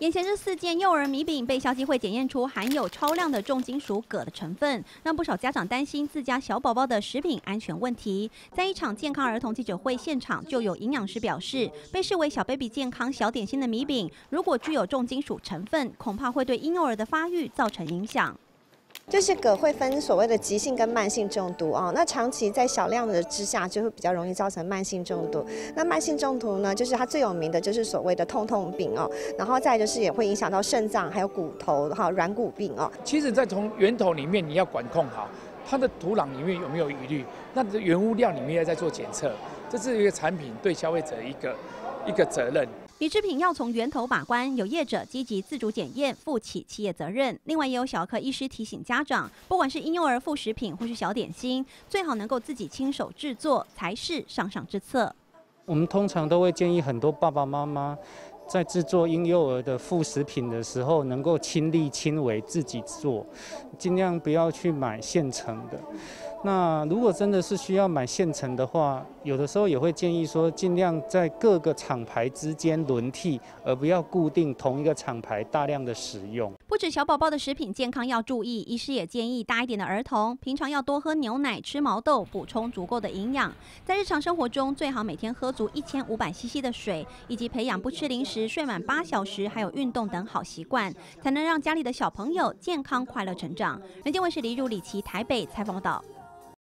眼前这四件幼儿米饼被消基会检验出含有超量的重金属铬的成分，让不少家长担心自家小宝宝的食品安全问题。在一场健康儿童记者会现场，就有营养师表示，被视为小 baby 健康小点心的米饼，如果具有重金属成分，恐怕会对婴幼儿的发育造成影响。就是铬会分所谓的急性跟慢性中毒啊，那长期在小量的之下，就会比较容易造成慢性中毒。那慢性中毒呢，就是它最有名的就是所谓的痛痛病哦，然后再就是也会影响到肾脏还有骨头哈软骨病哦。其实，在从源头里面你要管控好，它的土壤里面有没有疑虑，那原物料里面要在做检测，这是一个产品对消费者一个一个责任。抵制品要从源头把关，有业者积极自主检验，负起企业责任。另外，也有小儿科医师提醒家长，不管是婴幼儿副食品或是小点心，最好能够自己亲手制作，才是上上之策。我们通常都会建议很多爸爸妈妈，在制作婴幼儿的副食品的时候，能够亲力亲为自己做，尽量不要去买现成的。那如果真的是需要买现成的话，有的时候也会建议说，尽量在各个厂牌之间轮替，而不要固定同一个厂牌大量的使用。不止小宝宝的食品健康要注意，医师也建议大一点的儿童平常要多喝牛奶、吃毛豆，补充足够的营养。在日常生活中，最好每天喝足一千五百 CC 的水，以及培养不吃零食、睡满八小时，还有运动等好习惯，才能让家里的小朋友健康快乐成长。人间卫视李如李琦台北采访报道。